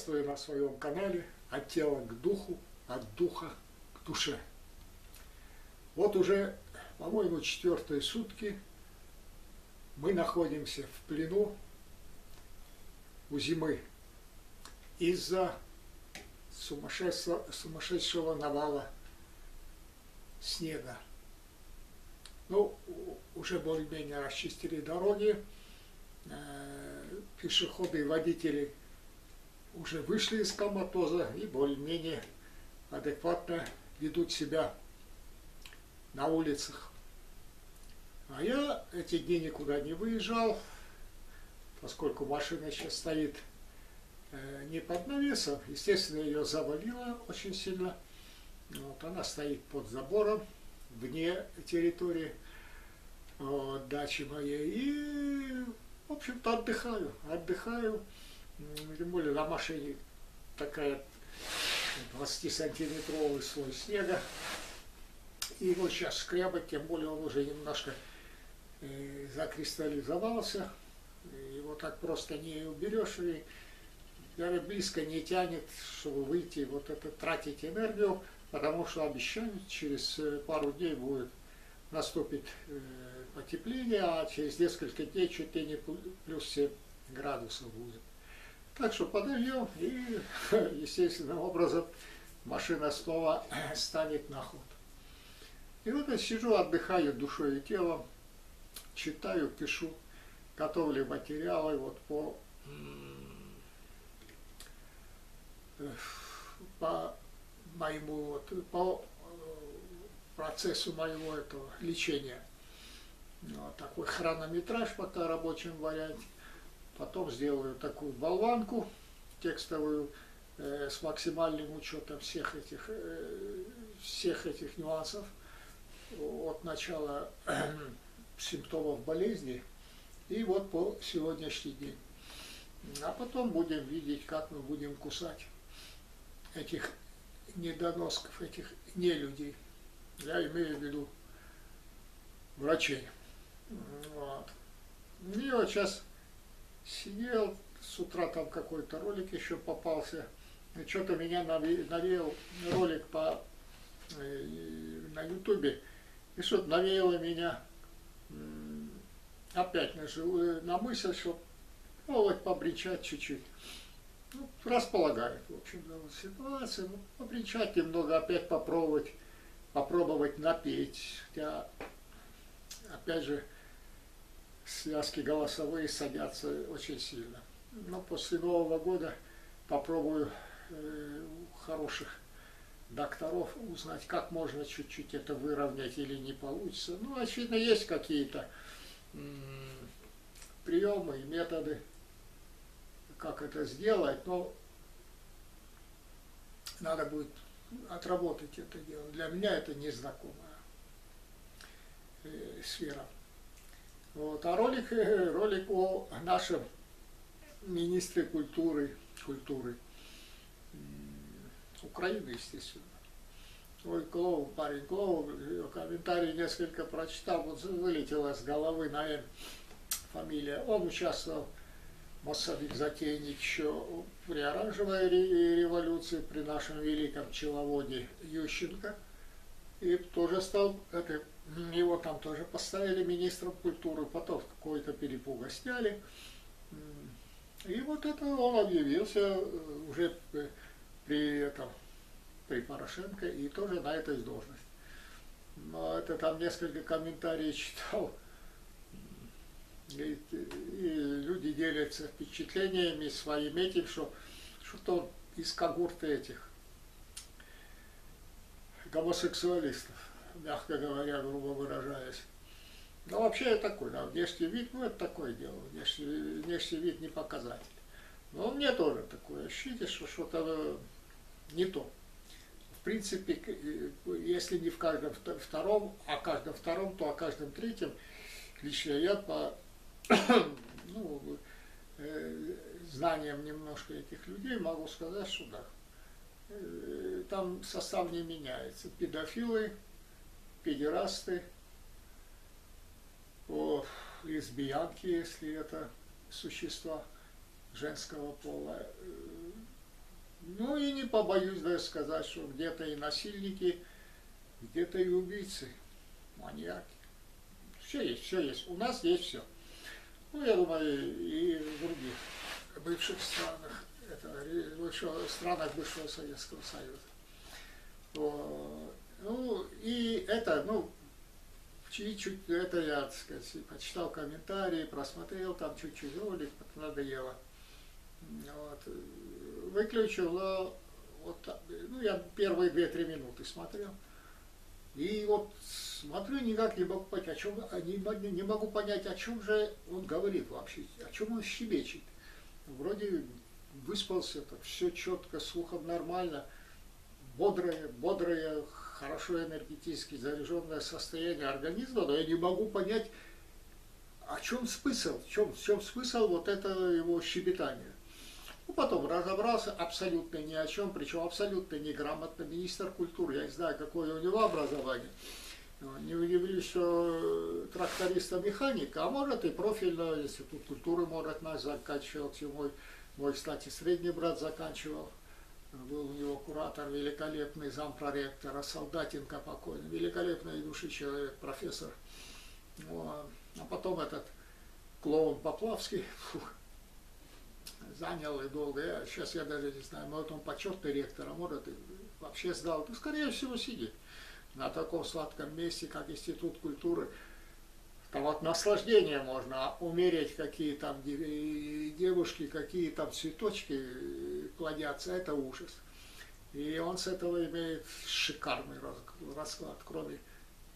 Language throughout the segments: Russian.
Приветствую на своем канале «От тела к духу, от духа к душе». Вот уже, по-моему, четвертые сутки мы находимся в плену у зимы из-за сумасшедшего, навала снега. Ну, уже более-менее расчистили дороги, э, пешеходы и водители уже вышли из коматоза и более-менее адекватно ведут себя на улицах. А я эти дни никуда не выезжал, поскольку машина сейчас стоит э, не под навесом, естественно, ее завалило очень сильно. Вот, она стоит под забором, вне территории вот, дачи моей. И, в общем-то, отдыхаю. Отдыхаю тем более на машине такая 20-сантиметровый слой снега. И его сейчас скрябать, тем более он уже немножко э, закристаллизовался. Его так просто не уберешь. И даже близко не тянет, чтобы выйти, вот это тратить энергию, потому что обещают, через э, пару дней будет наступит э, потепление, а через несколько дней чуть ли не плюс 7 градусов будет. Так что подольем и естественным образом машина снова станет на ход. И вот я сижу, отдыхаю душой и телом, читаю, пишу, готовлю материалы вот по, по моему вот, по процессу моего этого лечения. Вот такой хронометраж пока рабочем варианте. Потом сделаю такую болванку текстовую э, с максимальным учетом всех этих, э, всех этих нюансов от начала э, симптомов болезни и вот по сегодняшний день. А потом будем видеть, как мы будем кусать этих недоносков, этих нелюдей. Я имею в виду врачей. Вот. И вот сейчас сидел, с утра там какой-то ролик еще попался. Что-то меня навеял ролик по, э, на ютубе. И что-то навеяло меня опять на, живую, на мысль, что ну, вот побричать чуть-чуть. Ну, располагает, в общем, да, вот ситуация. Ну, побричать немного, опять попробовать, попробовать напеть. Хотя, опять же, связки голосовые садятся очень сильно. Но после Нового года попробую э, у хороших докторов узнать, как можно чуть-чуть это выровнять или не получится. Ну, очевидно, есть какие-то приемы и методы, как это сделать, но надо будет отработать это дело. Для меня это незнакомая э, сфера. Вот. А ролик, э, ролик о нашем министре культуры, культуры Украины, естественно. Ой, Клоу, парень Клоу, комментарий несколько прочитал, вот вылетела с головы, наверное, фамилия. Он участвовал, массовик затейник еще при оранжевой революции, при нашем великом пчеловоде Ющенко. И тоже стал это, его там тоже поставили министром культуры, потом какой-то перепуга сняли. И вот это он объявился э, уже при этом, при Порошенко, и тоже на этой должности. Но это там несколько комментариев читал, и, и люди делятся впечатлениями своим этим, что что-то он из когорты этих гомосексуалистов, мягко говоря, грубо выражаясь. Но вообще я такой, да, внешний вид, ну это такое дело, внешний, внешний вид не показатель. Но мне тоже такое ощущение, что что-то не то. В принципе, э, если не в каждом втором, а каждом втором, то о каждом третьем, лично я по ну, э, знаниям немножко этих людей могу сказать, что да, Э, там состав не меняется. Педофилы, педерасты, о, лесбиянки, если это существа женского пола, Ну и не побоюсь даже сказать, что где-то и насильники, где-то и убийцы, маньяки. Все есть, все есть. У нас есть все. Ну, я думаю, и в других бывших странах, это, бывшего, странах бывшего Советского Союза. Ну, и это, ну, чуть-чуть, это я, так сказать, почитал комментарии, просмотрел там чуть-чуть ролик, надоело. Вот. Выключил, вот, ну, я первые две-три минуты смотрел. И вот смотрю, никак не могу понять, о чем, не, не могу понять, о чем же он говорит вообще, о чем он щебечет. Вроде выспался, так все четко, слухом нормально, бодрое, бодрое, хорошо энергетически заряженное состояние организма, но я не могу понять, о чем смысл, в чем, в чем смысл вот этого его щебетания. Ну, потом разобрался абсолютно ни о чем, причем абсолютно неграмотно министр культуры, я не знаю, какое у него образование. Не удивлюсь, что тракториста-механика, а может и профильно, институт культуры, может, нас заканчивал, мой, мой, кстати, средний брат заканчивал был у него куратор, великолепный зампроректора, Солдатенко покойный, великолепный души человек, профессор. А потом этот клоун Поплавский фух, занял и долго. Я, сейчас я даже не знаю, может он почетный ректор, а может и вообще сдал. Ну, скорее всего, сидит на таком сладком месте, как Институт культуры. Там вот наслаждение можно умереть, какие там девушки, какие там цветочки плодятся, это ужас. И он с этого имеет шикарный расклад, кроме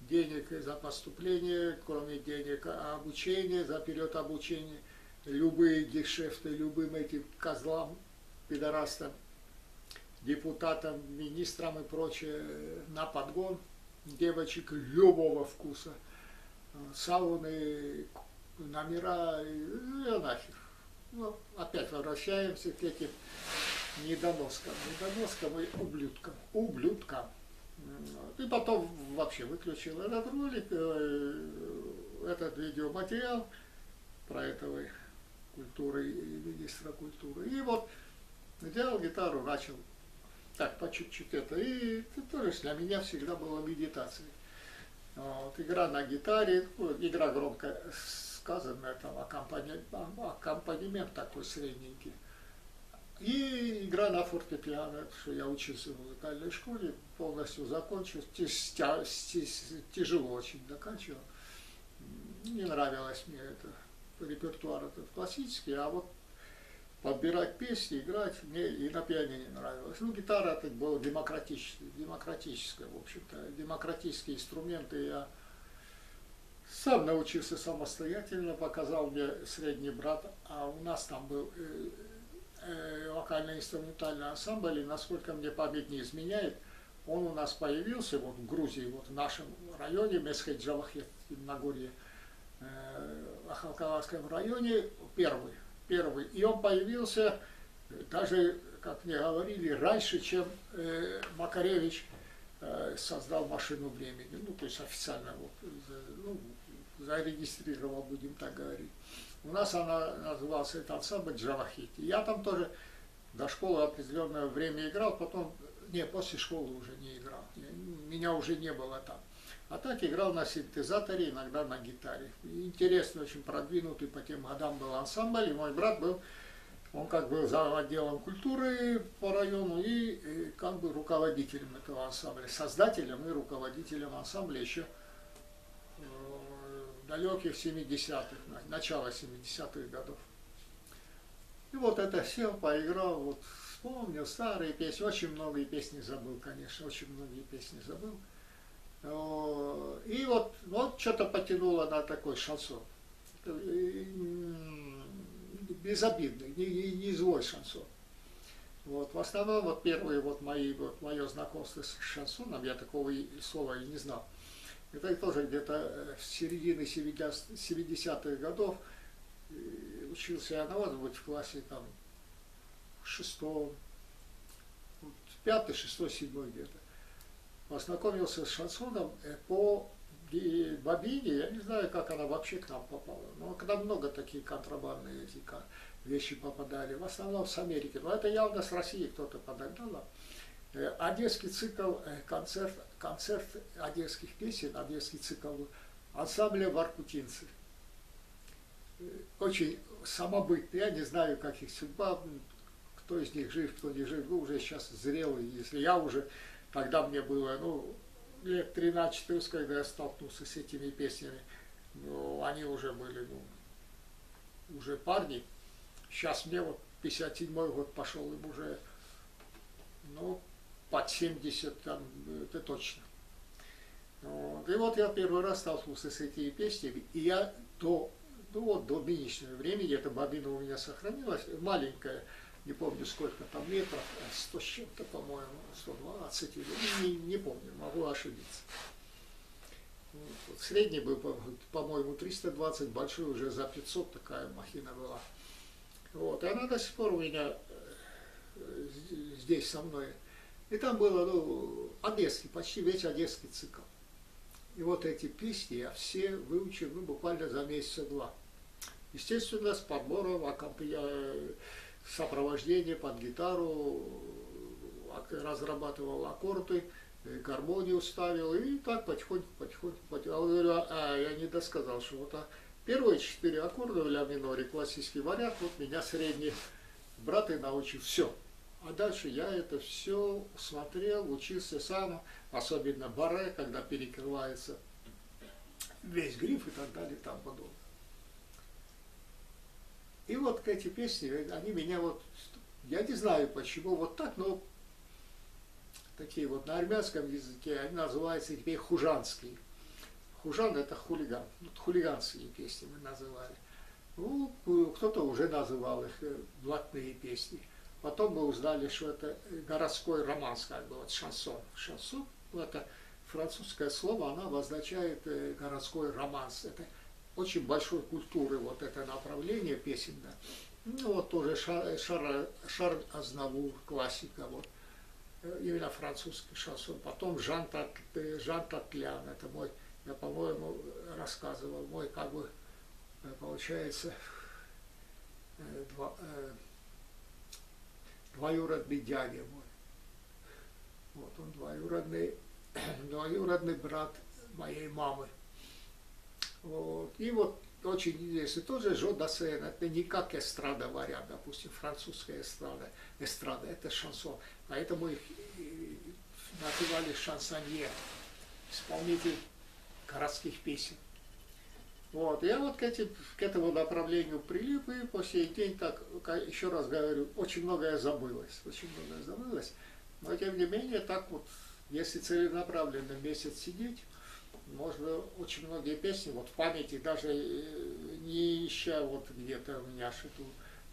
денег за поступление, кроме денег обучения, за период обучения, любые гешефты, любым этим козлам, пидорастам, депутатам, министрам и прочее на подгон девочек любого вкуса – сауны, номера, и, нахер. Ну, опять возвращаемся к этим недоноскам, недоноскам и ублюдкам, ублюдкам. И потом вообще выключил этот ролик, э, этот видеоматериал про этого культуры и министра культуры. И вот взял гитару, начал так по чуть-чуть это. И это тоже для меня всегда была медитацией. Вот, игра на гитаре, ну, игра громко сказанная, там аккомпанемент, аккомпанемент такой средненький. И игра на фортепиано, что я учился в музыкальной школе, полностью закончил, тяжело очень доканчивал. Не нравилось мне это репертуар этот классический, а вот подбирать песни, играть, мне и на пианино нравилось. Ну, гитара это было демократическое, демократическое, в общем-то, демократические инструменты. Я сам научился самостоятельно, показал мне средний брат, а у нас там был э, э, вокально-инструментальный ансамбль, и насколько мне память не изменяет, он у нас появился вот в Грузии, вот в нашем районе, Месхеджавахет, Нагорье, э, Ахалкаларском районе, первый первый. И он появился даже, как мне говорили, раньше, чем э, Макаревич э, создал машину времени. Ну, то есть официально вот, ну, зарегистрировал, будем так говорить. У нас она назывался это ансамбль Джавахити. Я там тоже до школы определенное время играл, потом, не, после школы уже не играл. Меня уже не было там. А так играл на синтезаторе, иногда на гитаре. Интересный, очень продвинутый по тем годам был ансамбль, и мой брат был, он как бы за отделом культуры по району и, и как бы руководителем этого ансамбля, создателем и руководителем ансамбля еще э, далеких 70-х, начало 70-х годов. И вот это все, поиграл, вот вспомнил старые песни, очень многие песни забыл, конечно, очень многие песни забыл. И вот, вот что-то потянуло на такой шансон. Безобидный, не, не, не злой шансон. Вот, в основном вот первые вот мои, вот мое знакомство с шансоном, я такого и, слова и не знал. Это тоже где-то э, в середине 70-х годов учился я, ну, может быть, в классе там шестом, пятый, шестой, седьмой где-то познакомился с шансоном э, по бобине, я не знаю, как она вообще к нам попала. Но когда много такие контрабандные эти вещи попадали, в основном с Америки. Но это явно с России кто-то подогнал. Э, одесский цикл, э, концерт, концерт одесских песен, одесский цикл ансамбля «Воркутинцы». Очень самобытный, я не знаю, как их судьба, кто из них жив, кто не жив, ну, уже сейчас зрелый, если я уже, тогда мне было, ну, лет 13-14, когда я столкнулся с этими песнями, ну, они уже были, ну, уже парни, сейчас мне вот 57-й год пошел, им уже, ну, под 70, там, это точно. Вот. И вот я первый раз столкнулся с этими песнями, и я до, ну вот до нынешнего времени, эта бобина у меня сохранилась, маленькая, не помню сколько там метров, 100 с чем-то, по-моему, 120, или, не, не помню, могу ошибиться. Вот. Средний был, по-моему, 320, большой уже за 500 такая махина была. Вот, и она до сих пор у меня э, здесь со мной и там было, ну, одесский, почти весь одесский цикл. И вот эти песни я все выучил, ну, буквально за месяца два. Естественно, с подбором, сопровождение под гитару, разрабатывал аккорды, гармонию ставил, и так потихоньку, потихоньку, потихоньку. Я говорю, а, я не досказал, что вот а, первые четыре аккорда в ля миноре, классический вариант, вот меня средний брат и научил. Все, а дальше я это все смотрел, учился сам, особенно баре, когда перекрывается весь гриф и так далее и тому подобное. И вот эти песни, они меня вот, я не знаю почему вот так, но такие вот на армянском языке, они называются теперь хужанские. Хужан это хулиган, вот хулиганские песни мы называли. Ну, кто-то уже называл их э, блатные песни. Потом мы узнали, что это городской романс, как бы вот шансон. Шансон, это французское слово, оно обозначает э, городской романс. Это очень большой культуры вот это направление песен, да. Ну вот тоже Шар, Шар, Шарль Азнавур, классика, вот э, именно французский шансон. Потом Жан, Тат, э, Жан Татлян, это мой, я, по-моему, рассказывал, мой, как бы, получается, два, двоюродный дядя мой. Вот он двоюродный, двоюродный брат моей мамы. Вот. И вот очень интересно, тоже Жо Дассен, это не как эстрада вариант, допустим, французская эстрада, эстрада, это шансон. Поэтому их называли шансонье, исполнитель городских песен. Вот. Я вот к, этим, к этому направлению прилип, и по сей день, так, еще раз говорю, очень многое забылось, очень многое забылось. Но тем не менее, так вот, если целенаправленно месяц сидеть, можно очень многие песни, вот в памяти, даже э, не ища вот где-то у меня что-то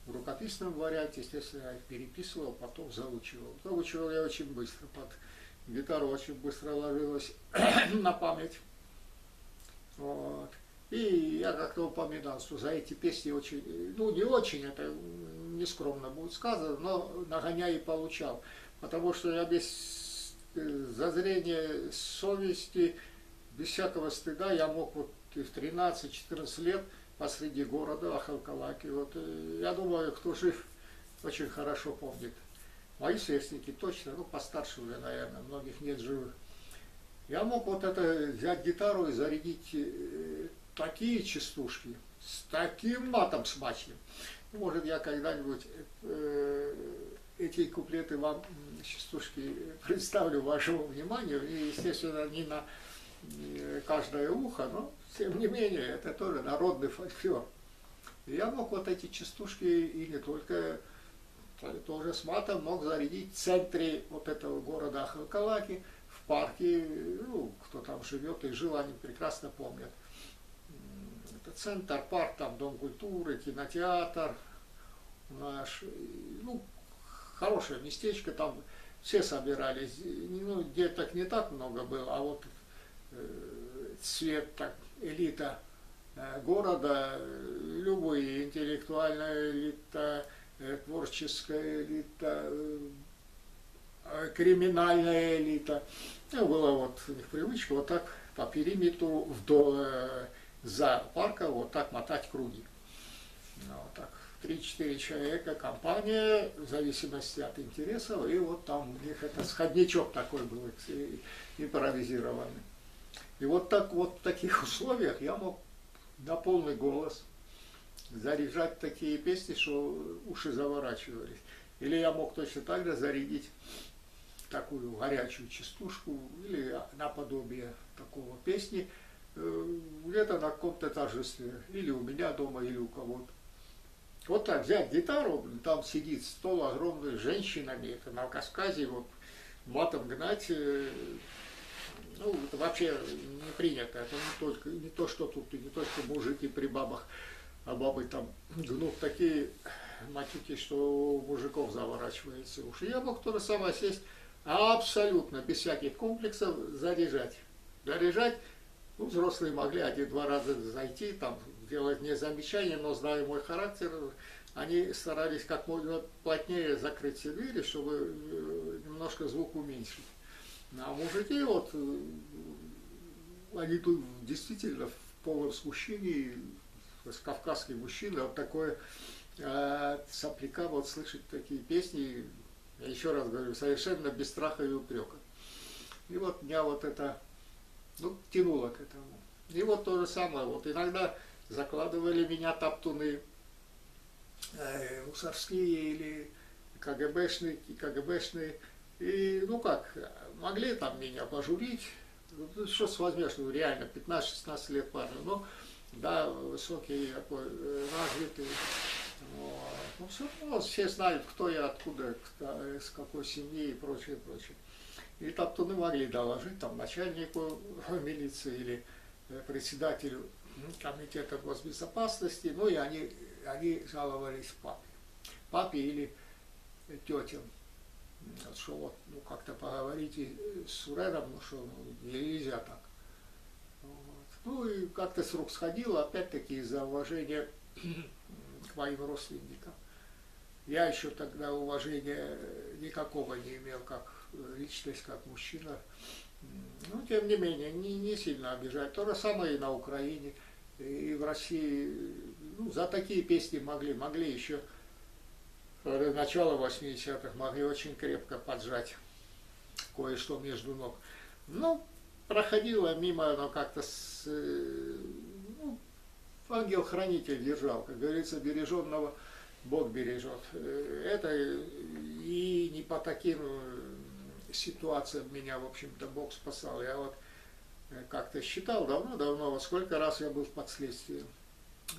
в рукописном варианте, естественно, я их переписывал, потом заучивал. Заучивал я очень быстро, под гитару очень быстро ложилось на память. Вот. И я как-то упоминал, что за эти песни очень, ну не очень, это нескромно будет сказано, но нагоняй и получал. Потому что я без э, зазрения совести, без всякого стыда, я мог вот в 13-14 лет посреди города Ахалкалаки, вот э, я думаю, кто жив, очень хорошо помнит. Мои сверстники точно, ну постарше уже, наверное, многих нет живых. Я мог вот это взять гитару и зарядить э, такие частушки, с таким матом смачным. Может, я когда-нибудь э, эти куплеты вам, частушки, представлю вашему вниманию. И, естественно, не на э, каждое ухо, но, тем не менее, это тоже народный фольклор. Я мог вот эти частушки и не только тоже с матом мог зарядить в центре вот этого города Ахалкалаки, в парке, ну, кто там живет и жил, они прекрасно помнят это центр, парк, там Дом культуры, кинотеатр наш, ну, хорошее местечко, там все собирались, ну, деток не так много было, а вот цвет, так, элита э, города, любые, интеллектуальная элита, э, творческая элита, э, криминальная элита. Ну, была вот у них привычка вот так по периметру вдоль, за парка вот так мотать круги. Ну, вот так. 3-4 человека, компания, в зависимости от интересов, и вот там у них это сходничок такой был импровизированный. И вот так вот в таких условиях я мог на полный голос заряжать такие песни, что уши заворачивались. Или я мог точно так же зарядить такую горячую частушку или наподобие такого песни э, где-то на каком-то торжестве, или у меня дома, или у кого-то. Вот так взять гитару, там сидит стол огромный с женщинами, это на Кавказе, вот матом гнать, ну, это вообще не принято, это не, только, не то, что тут, не то, что мужики при бабах, а бабы там гнут такие матюки, что у мужиков заворачивается уши. Я мог то же самое сесть абсолютно без всяких комплексов заряжать. Заряжать, ну, взрослые могли один-два раза зайти, там, делать мне замечания, но зная мой характер, они старались как можно плотнее закрыть все двери, чтобы э, немножко звук уменьшить. А мужики вот, э, они тут действительно в полном смущении, кавказский мужчина, вот такое э, сопляка вот слышать такие песни, я еще раз говорю, совершенно без страха и упрека. И вот меня вот это, ну, тянуло к этому. И вот то же самое, вот иногда закладывали меня топтуны э, усовские или КГБшные, КГБшные, и, ну как, могли там меня пожурить, ну, что с возьмешь, ну реально, 15-16 лет парня, но да, высокий такой, э, развитый, вот. Ну, все равно все знают, кто я, откуда, кто, из какой семьи и прочее, прочее. И топтуны могли доложить там начальнику милиции или э, председателю комитета госбезопасности, ну и они, они жаловались папе. Папе или тетям что вот, ну, как-то поговорите с Сурером, ну, что ну, нельзя так. Вот. Ну, и как-то с рук сходило, опять-таки, из-за уважения к моим родственникам. Я еще тогда уважения никакого не имел, как личность, как мужчина. Ну, тем не менее, не, не сильно обижать. То же самое и на Украине, и в России. Ну, за такие песни могли, могли еще начала 80-х могли очень крепко поджать кое-что между ног. Ну, проходило мимо, но как-то э, ну, ангел-хранитель держал, как говорится, береженного Бог бережет. Э, это и не по таким э, ситуациям меня, в общем-то, Бог спасал. Я вот как-то считал давно-давно, сколько раз я был в подследствии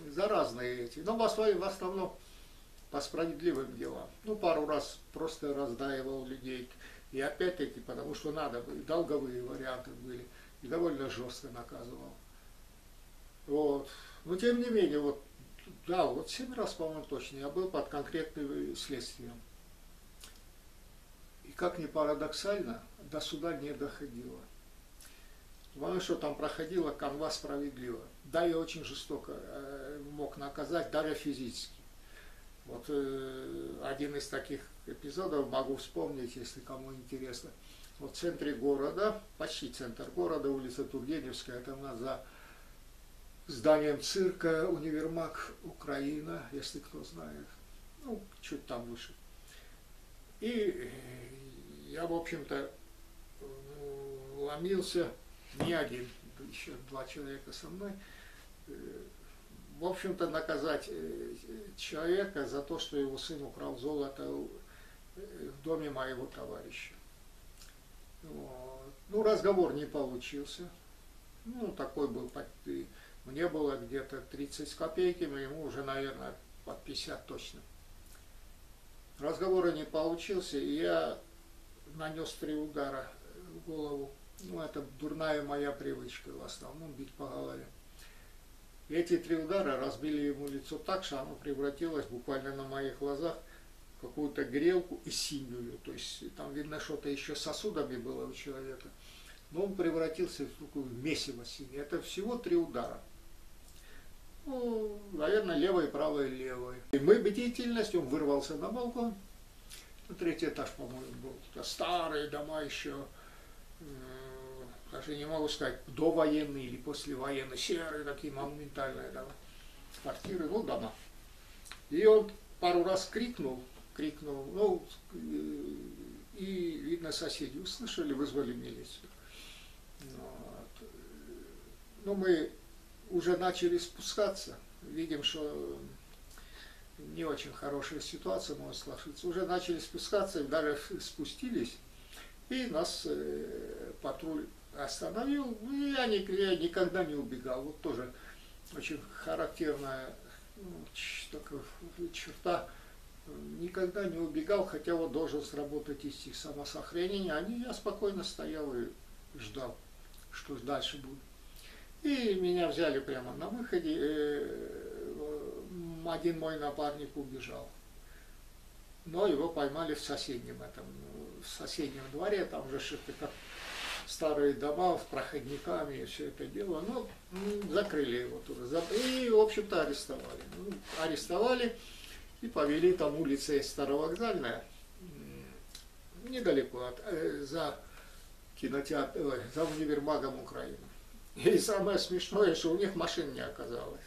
за разные эти. Но в основном по справедливым делам. Ну, пару раз просто раздаивал людей. И опять-таки, потому что надо долговые варианты были, и довольно жестко наказывал. Вот. Но тем не менее, вот, да, вот семь раз, по-моему, точно, я был под конкретным следствием. И как ни парадоксально, до суда не доходило. Потому что там проходила канва справедливо. Да, я очень жестоко э, мог наказать, даже физически. Вот э, один из таких эпизодов могу вспомнить, если кому интересно. Вот в центре города, почти центр города, улица Тургеневская, это у нас за зданием цирка универмаг Украина, если кто знает. Ну, чуть там выше. И я, в общем-то, ломился не один, еще два человека со мной, э, в общем-то, наказать э, человека за то, что его сын украл золото э, в доме моего товарища. Вот. Ну, разговор не получился. Ну, такой был, мне было где-то 30 с копейками, ему уже, наверное, под 50 точно. Разговора не получился, и я нанес три удара в голову. Ну, это дурная моя привычка в основном, бить по голове. Эти три удара разбили ему лицо так, что оно превратилось буквально на моих глазах в какую-то грелку и синюю. То есть там видно что-то еще сосудами было у человека. Но он превратился в такое месиво синее. Это всего три удара. Ну, наверное, левой, правой, левой. И мы бдительность, он вырвался на балкон. ну, третий этаж, по-моему, был. Старые дома еще, даже не могу сказать, довоенные или послевоенные, серые такие монументальные дома. Квартиры, ну, дома. И он пару раз крикнул, крикнул, ну, и, видно, соседи услышали, вызвали милицию. Вот. Ну, мы уже начали спускаться, видим, что не очень хорошая ситуация может сложиться. Уже начали спускаться, даже спустились, и нас э, патруль остановил. Ну, я, не, я никогда не убегал. Вот тоже очень характерная ну, такая черта. Никогда не убегал, хотя вот должен сработать истих самосохранения. Они, я спокойно стоял и ждал, что дальше будет. И меня взяли прямо на выходе. Э, один мой напарник убежал. Но его поймали в соседнем этом, в соседнем дворе, там же что-то старые дома с проходниками и все это дело. Ну, закрыли его туда. И, в общем-то, арестовали. Ну, арестовали и повели там улица Старовокзальная, недалеко от, э, за кинотеатр, э, за универмагом Украины. И самое смешное, что у них машин не оказалось.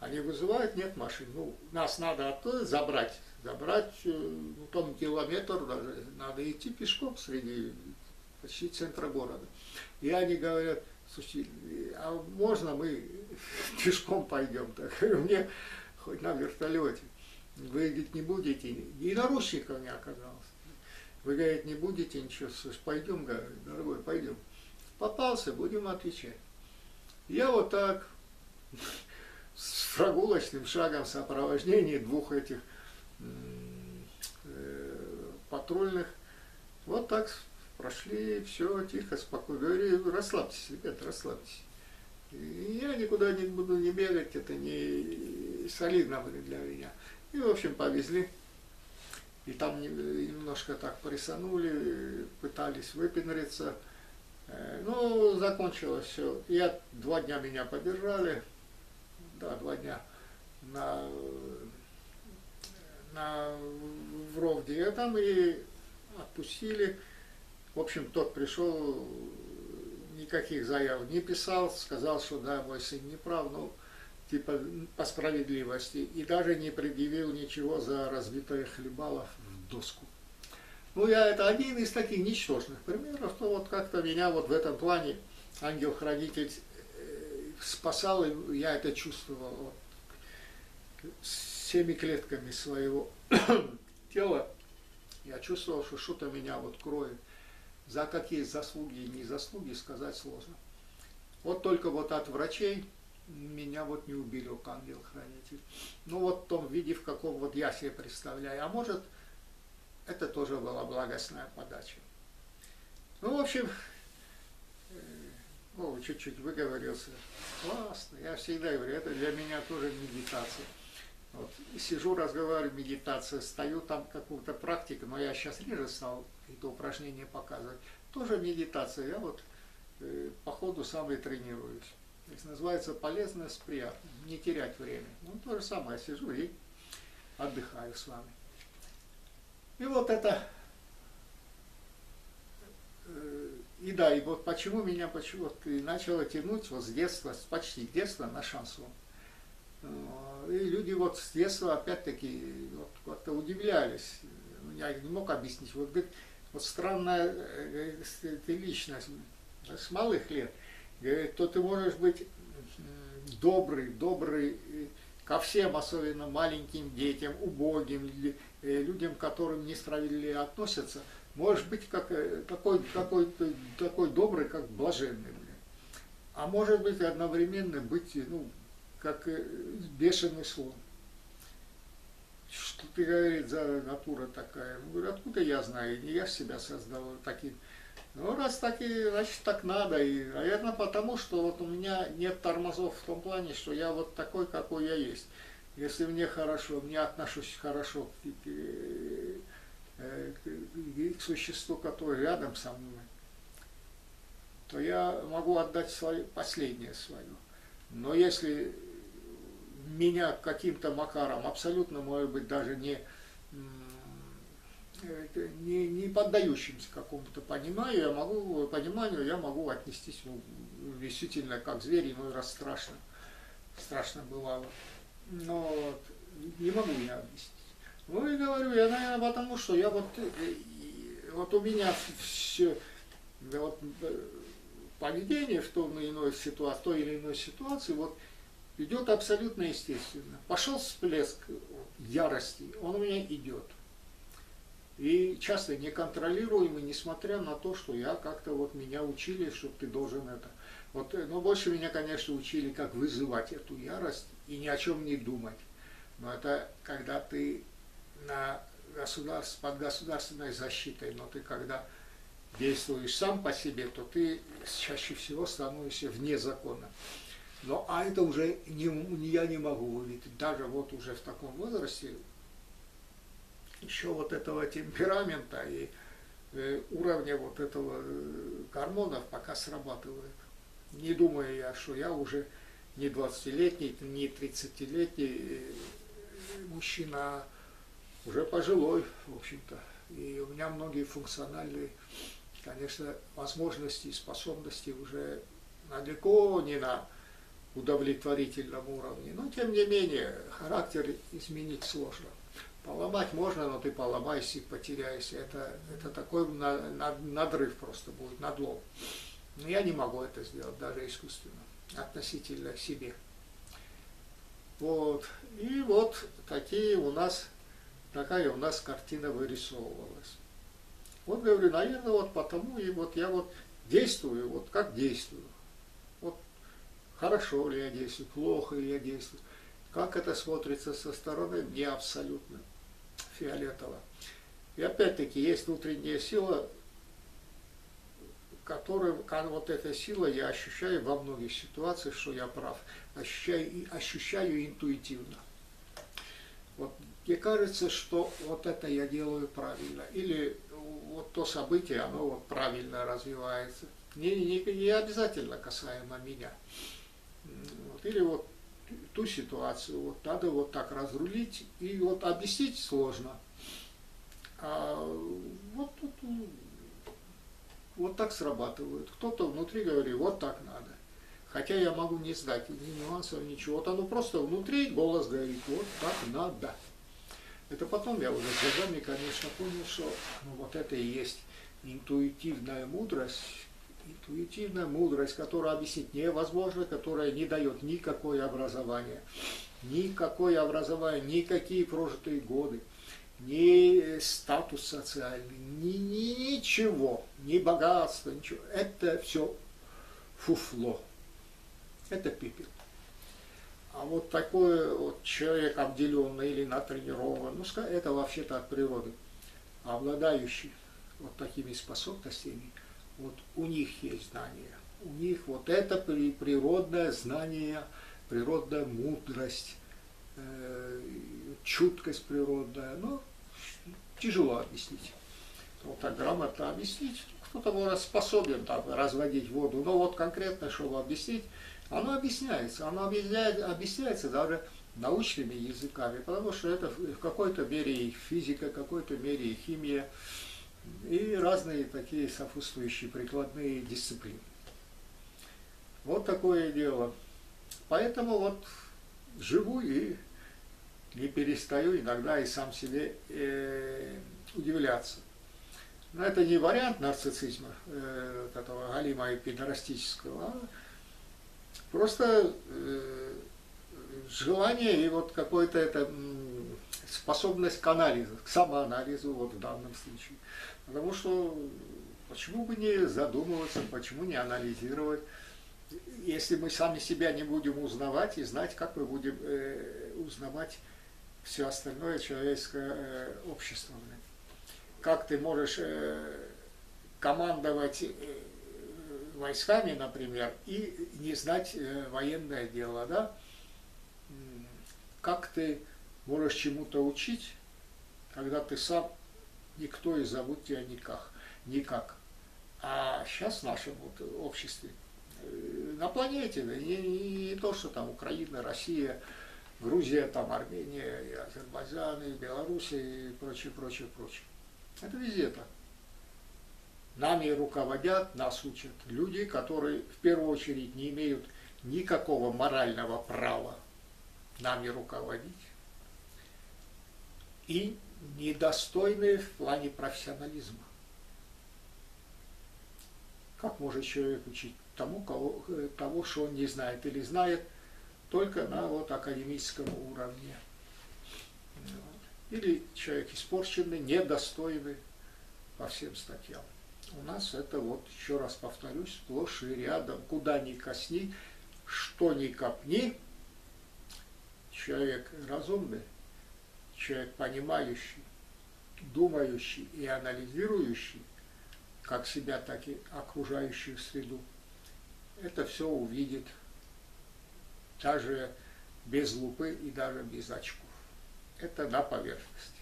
Они вызывают, нет машин. Ну, нас надо оттуда забрать. Забрать, э, ну, там километр даже. Надо идти пешком среди почти центра города. И они говорят, слушайте, а можно мы пешком пойдем? Так, мне хоть на вертолете. Вы, говорит, не будете, и наручников не оказалось. Вы, говорит, не будете ничего, слушай, пойдем, говорит, дорогой, пойдем. Попался, будем отвечать. Я вот так с прогулочным шагом в сопровождении двух этих э, патрульных. Вот так прошли, все тихо, спокойно. Говорю, расслабьтесь, ребята, расслабьтесь. Я никуда не буду не бегать, это не солидно будет для меня. И, в общем, повезли. И там немножко так прессанули, пытались выпендриться. Э, ну, закончилось все. Я два дня меня подержали, да, два дня на, на, в Ровде там и отпустили. В общем, тот пришел, никаких заяв не писал, сказал, что да, мой сын не прав, ну, типа по справедливости, и даже не предъявил ничего за разбитое хлебало в доску. Ну, я это один из таких ничтожных примеров, что вот как-то меня вот в этом плане ангел-хранитель спасал, и я это чувствовал вот, всеми клетками своего тела. Я чувствовал, что что-то меня вот кроет. За какие заслуги и не заслуги сказать сложно. Вот только вот от врачей меня вот не уберег ангел-хранитель. Ну вот в том виде, в каком вот я себе представляю. А может, это тоже была благостная подача. Ну, в общем, ну, чуть-чуть выговорился. Классно. Я всегда говорю, это для меня тоже медитация. Вот. Сижу, разговариваю, медитация, стою там какую-то практику, но я сейчас реже стал это упражнения показывать. Тоже медитация. Я вот э, по ходу сам и тренируюсь. То есть называется полезность приятно, не терять время. Ну, то же самое, сижу и отдыхаю с вами. И вот это э, и да, и вот почему меня почему вот начало тянуть вот с детства, почти с детства на шансон. И люди вот с детства опять-таки вот, как-то удивлялись. Я не мог объяснить. Вот, говорит, вот странная э, ты личность с малых лет. Говорит, то ты можешь быть добрый, добрый ко всем, особенно маленьким детям, убогим, э, людям, к которым несправедливо относятся – может быть как, э, такой, такой, такой добрый, как блаженный. А может быть одновременно быть, ну, как э, бешеный слон. Что ты, говорит, за натура такая? Ну, говорю, откуда я знаю? Не я себя создал таким. Ну, раз так и, значит, так надо. И, наверное, потому что вот у меня нет тормозов в том плане, что я вот такой, какой я есть. Если мне хорошо, мне отношусь хорошо к, Э, к существу, которое рядом со мной, то я могу отдать свое, последнее свое. Но если меня каким-то макаром, абсолютно, может быть, даже не не, не поддающимся какому-то пониманию, я могу, пониманию я могу отнестись ну, действительно как зверь, иной раз страшно, страшно бывало. Но не могу я объяснить. Ну и говорю, я, наверное, потому что я вот, э, вот у меня все, вот, э, поведение в той или иной ситуации, той или иной ситуации, вот идет абсолютно естественно. Пошел всплеск ярости, он у меня идет. И часто неконтролируемый, несмотря на то, что я как-то вот меня учили, что ты должен это. Вот, э, но больше меня, конечно, учили, как вызывать эту ярость и ни о чем не думать. Но это когда ты на государств, под государственной защитой, но ты когда действуешь сам по себе, то ты чаще всего становишься вне закона. Но а это уже не, я не могу увидеть. Даже вот уже в таком возрасте еще вот этого темперамента и э, уровня вот этого э, гормонов пока срабатывает. Не думаю я, что я уже не 20-летний, не 30-летний э, мужчина, а уже пожилой, в общем-то. И у меня многие функциональные, конечно, возможности и способности уже далеко не на удовлетворительном уровне. Но, тем не менее, характер изменить сложно. Поломать можно, но ты поломайся и потеряешься. Это, это такой на, на, надрыв просто будет, надлом. Но я не могу это сделать, даже искусственно, относительно себе. Вот. И вот такие у нас, такая у нас картина вырисовывалась. Вот говорю, наверное, вот потому и вот я вот действую, вот как действую. Хорошо ли я действую, плохо ли я действую. Как это смотрится со стороны, мне абсолютно фиолетово. И опять-таки есть внутренняя сила, которую, вот эта сила я ощущаю во многих ситуациях, что я прав. Ощущаю, ощущаю интуитивно. Вот мне кажется, что вот это я делаю правильно. Или вот то событие, оно вот правильно развивается. Не, не, не обязательно касаемо меня. Вот, или вот ту ситуацию, вот надо вот так разрулить, и вот объяснить сложно. А вот тут вот так срабатывают. Кто-то внутри говорит, вот так надо. Хотя я могу не знать ни нюансов, ничего. Вот оно просто внутри голос говорит, вот так надо. Это потом я уже с годами, конечно, понял, что ну, вот это и есть интуитивная мудрость, интуитивная мудрость, которая объяснить невозможно, которая не дает никакое образование, никакое образование, никакие прожитые годы, ни статус социальный, ни, ни ничего, ни богатство, ничего. Это все фуфло, это пепел. А вот такой вот человек обделенный или натренирован, ну, это вообще-то от природы, обладающий вот такими способностями – вот у них есть знание. У них вот это природное знание, природная мудрость, э, чуткость природная. Но тяжело объяснить. Вот так грамотно объяснить. Кто-то может способен там, разводить воду. Но вот конкретно, чтобы объяснить, оно объясняется. Оно объясняется даже научными языками, потому что это в какой-то мере и физика, в какой-то мере и химия и разные такие сопутствующие прикладные дисциплины. Вот такое дело. Поэтому вот живу и не перестаю иногда и сам себе э, удивляться. Но это не вариант нарциссизма, э, этого галима и педорастического, а просто э, желание и вот какое-то это способность к анализу, к самоанализу вот в данном случае. Потому что почему бы не задумываться, почему не анализировать, если мы сами себя не будем узнавать и знать, как мы будем э, узнавать все остальное человеческое э, общество. Как ты можешь э, командовать э, войсками, например, и не знать э, военное дело, да? Как ты можешь чему-то учить, когда ты сам никто и зовут тебя никак. никак. А сейчас в нашем вот обществе, э, на планете, не, не, не то, что там Украина, Россия, Грузия, там Армения, и Азербайджан, и Белоруссия, и прочее, прочее, прочее. Это везде так. Нами руководят, нас учат люди, которые в первую очередь не имеют никакого морального права нами руководить. И недостойные в плане профессионализма. Как может человек учить тому, кого, того, что он не знает или знает только на вот академическом уровне? Или человек испорченный, недостойный по всем статьям. У нас это вот, еще раз повторюсь, сплошь и рядом. Куда ни косни, что ни копни, человек разумный, человек понимающий, думающий и анализирующий, как себя, так и окружающую среду, это все увидит даже без лупы и даже без очков. Это на поверхности.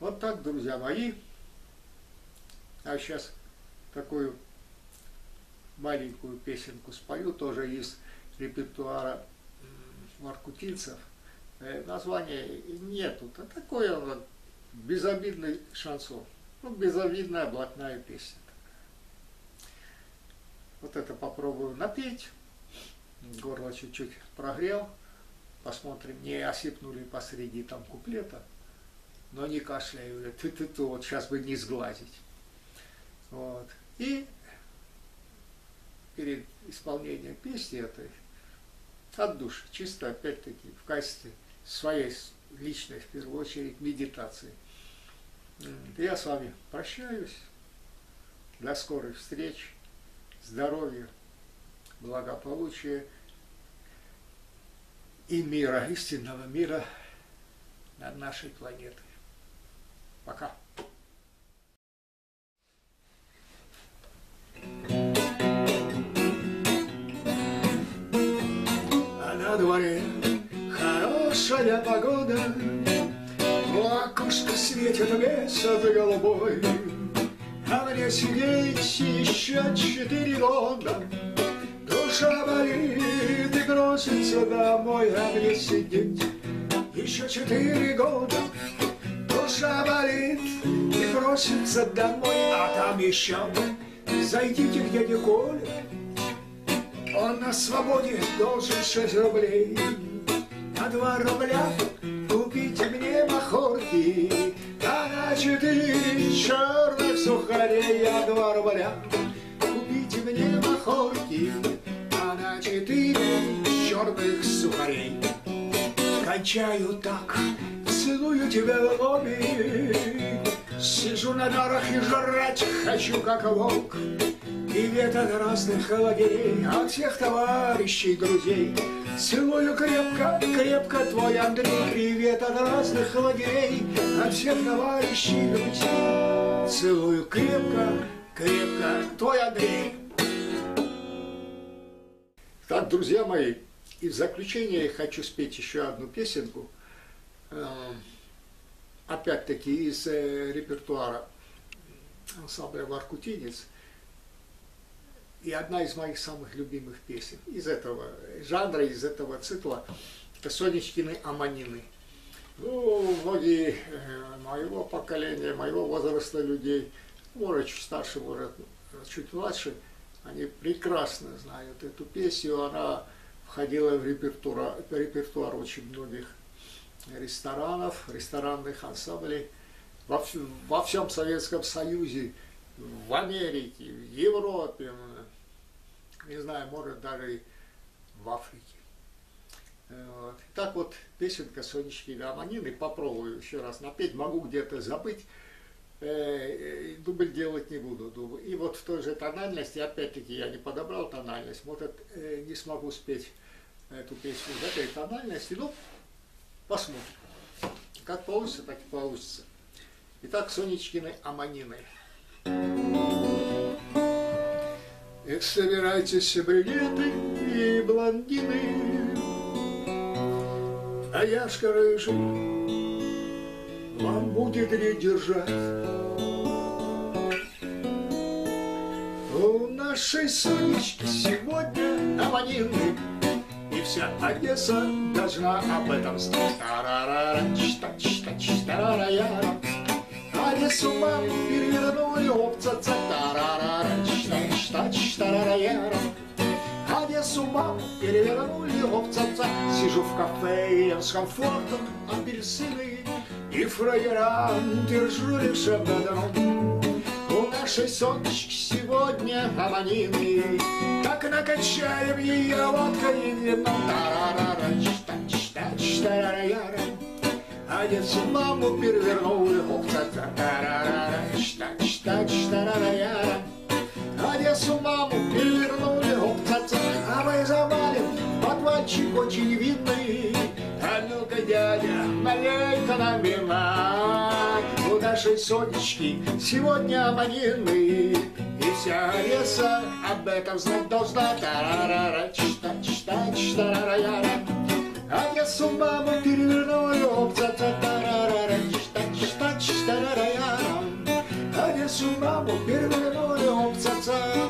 Вот так, друзья мои. А сейчас такую маленькую песенку спою, тоже из репертуара воркутинцев. Э, названия нету, это такой вот безобидный шансон. Ну, безобидная блатная песня. Вот это попробую напеть. Горло чуть-чуть прогрел. Посмотрим, не осипнули посреди там куплета. Но не кашляю. Ты-ты-ты, вот сейчас бы не сглазить. Вот. И перед исполнением песни этой от души, чисто опять-таки в качестве своей личной, в первую очередь, медитации. Я с вами прощаюсь. До скорых встреч. Здоровья, благополучия и мира, истинного мира над нашей планетой. Пока. А на дворе хорошая погода, В окошко светит месяц голубой, А мне сидеть еще четыре года. Душа болит и просится домой, А мне сидеть еще четыре года. Душа болит и просится домой, А там еще зайдите к дяде Коле, Он на свободе должен шесть рублей, На два рубля купите мне махорки, А на четыре черных сухарей, а два рубля купите мне махорки, А на четыре черных сухарей. Кончаю так, целую тебя в лобби, Сижу на нарах и жрать хочу, как волк. Привет от разных лагерей, от всех товарищей, друзей. Целую крепко, крепко твой Андрей. Привет от разных лагерей, от всех товарищей, друзей. Целую крепко, крепко твой Андрей. Так, друзья мои, и в заключение я хочу спеть еще одну песенку. Эм, опять-таки из э, репертуара ансамбля «Воркутинец». И одна из моих самых любимых песен из этого жанра, из этого цикла, это «Сонечкины Аманины». Ну, многие э, моего поколения, моего возраста людей, может, чуть старше, может, чуть младше, они прекрасно знают эту песню, она входила в репертуар, репертуар очень многих ресторанов, ресторанных ансамблей во, во всем Советском Союзе, в Америке, в Европе, не знаю, может даже и в Африке. Вот. Так вот, песенка «Сонечки Гаманины», попробую еще раз напеть, могу где-то забыть, э, дубль делать не буду. Дубль. И вот в той же тональности, опять-таки я не подобрал тональность, может э, не смогу спеть эту песню в этой тональности, ну, Посмотрим. Как получится, так и получится. Итак, Сонечкины Аманины. Эх, собирайтесь, брюнеты и блондины, А Яшка рыжий вам будет не держать. У нашей Сонечки сегодня Аманины вся Одесса должна об этом знать. Одессу маму перевернули овца-ца, тарарара, штач-тач-тарараяра. Одессу маму перевернули овца-ца, Сижу в кафе, ем с комфортом апельсины, И фраера держу лишь ободом. У нашей сонечки сегодня аманины, Так накачаем ее водкой и вином. Тарарара, штач-тач, Одессу маму перевернули овца-ца, тарарара, штач-тач, тарараяра. Одессу маму перевернули овца-ца, А мы завалим подвальчик очень видный. А ну-ка, дядя, налей-ка нам вина. У нашей Сонечки сегодня аманины, И вся леса об этом знать должна. Тарарара, чтач, тач, тарараяра. Одессу маму перевернули овца-ца.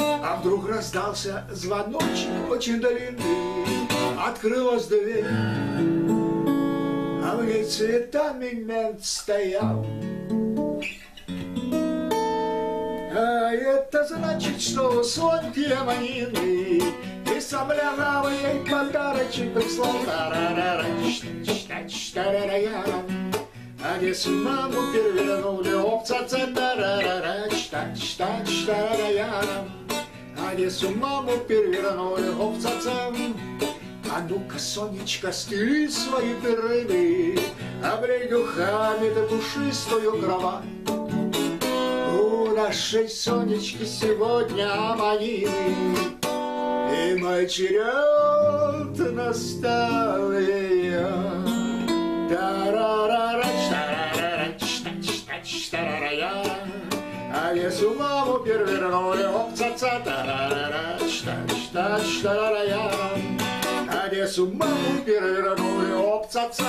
А вдруг раздался звоночек очень длинный, Открылась дверь, а в ней цветами мент стоял. А это значит, что сладкие манины И сам Лягава ей подарочек прислал Одессу маму перевернули овца-ца Тарарара, чтач, тач, тарараяра Одессу маму перевернули овца-ца а ну-ка, Сонечка, стели свои перины, Обрей духами да пушистую кровать. Нашей Сонечки сегодня аманины, И мой черед настал ее. Тарарара, тарарара, чтач, тач, тарарая. А лесу маму перевернули овца-ца, тарарара, чтач, тач, тарарая. А лесу маму перевернули овца-ца,